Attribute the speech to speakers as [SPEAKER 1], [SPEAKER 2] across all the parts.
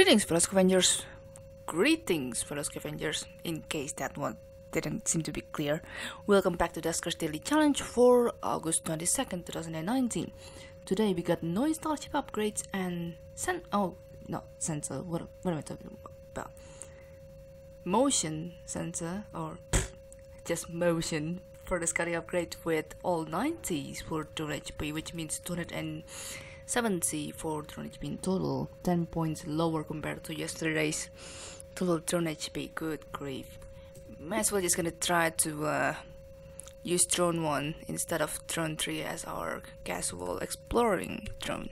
[SPEAKER 1] Greetings, fellow scavengers. Greetings, fellow scavengers. In case that one didn't seem to be clear, welcome back to Duskers Daily Challenge for August 22nd, 2019. Today we got no install upgrades and sen- oh, no, sensor, what, what am I talking about? Motion sensor, or pff, just motion for the Scotty upgrade with all 90s for 200 HP, which means 200 and 70 drone HP in total, 10 points lower compared to yesterday's total drone HP, good grief. Might as well just gonna try to uh, use drone 1 instead of drone 3 as our casual exploring drone.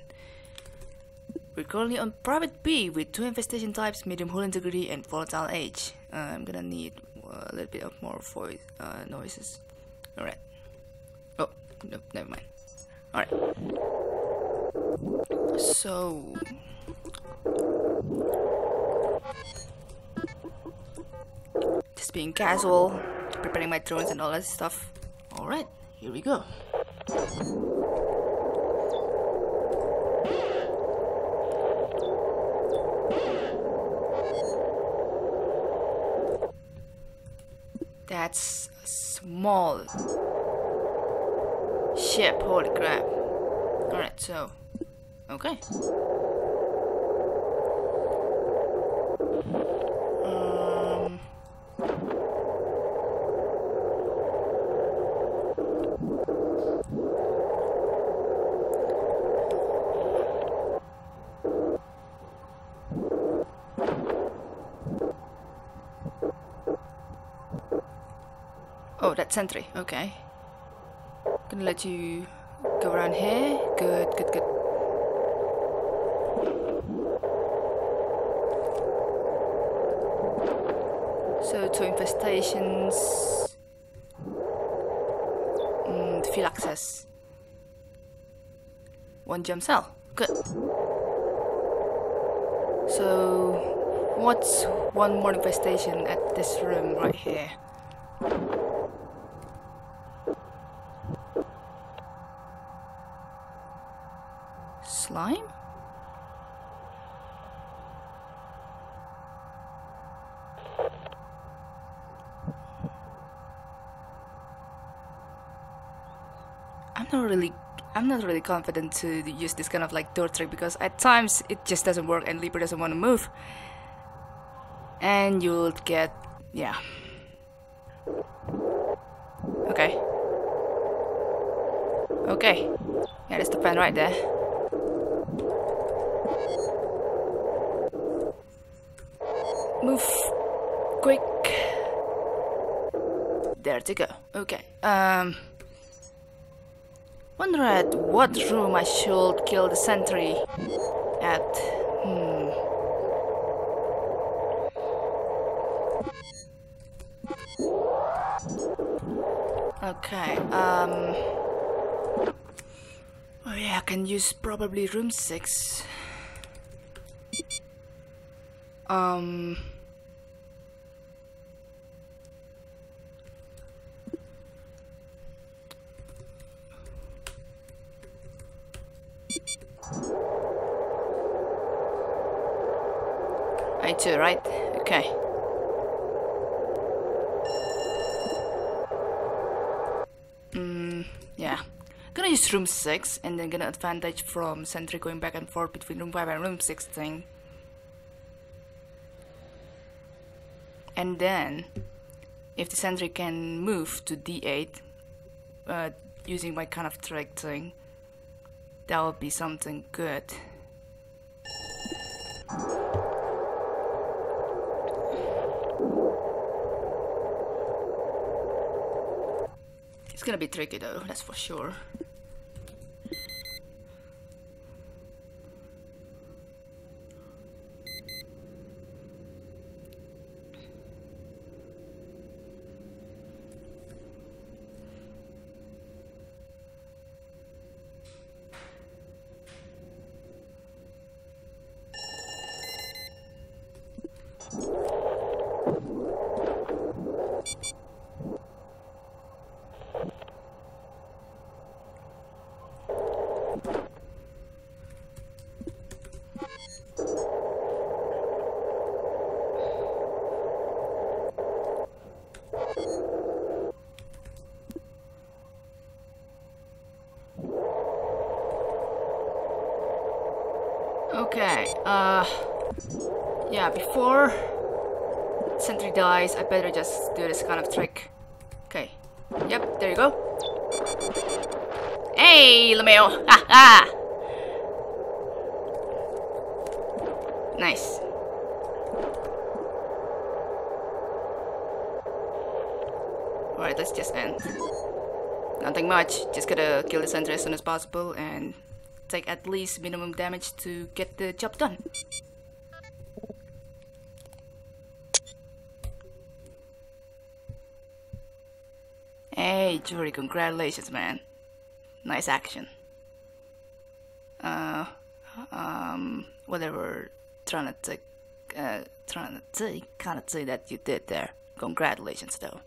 [SPEAKER 1] We're currently on private B with two infestation types, medium hull integrity and volatile age. Uh, I'm gonna need uh, a little bit of more voice uh, noises. Alright. Oh, no, never mind. Alright. So. Just being casual, preparing my drones and all that stuff. Alright, here we go. That's a small ship, holy crap. Alright, so. Okay. Um. Oh, that's sentry. Okay. Gonna let you go around here. Good, good, good. So two infestations. Field access. One gem cell. Good. So what's one more infestation at this room right here? Slime? Not really I'm not really confident to use this kind of like door trick because at times it just doesn't work and Leaper doesn't want to move. And you'll get yeah. Okay. Okay. Yeah, that's the plan right there. Move quick. There to go. Okay. Um Wonder at what room I should kill the sentry at. Hmm. Okay, um... Oh yeah, I can use probably room 6. Um... I too, right? Okay. Mm, yeah. Gonna use room 6 and then gonna advantage from sentry going back and forth between room 5 and room 16. And then, if the sentry can move to D8 uh, using my kind of trick thing, that would be something good. Gonna be tricky though, that's for sure. Okay, uh, yeah, before Sentry dies, I better just do this kind of trick. Okay, yep, there you go. Hey, Lemeo! Ha ha! Nice. Alright, let's just end. Nothing much, just gotta kill the sentry as soon as possible and take at least minimum damage to get the job done. Hey, Jory, congratulations, man. Nice action. Uh, um, whatever trying to take, uh, trying to say, kind of say that you did there. Congratulations, though.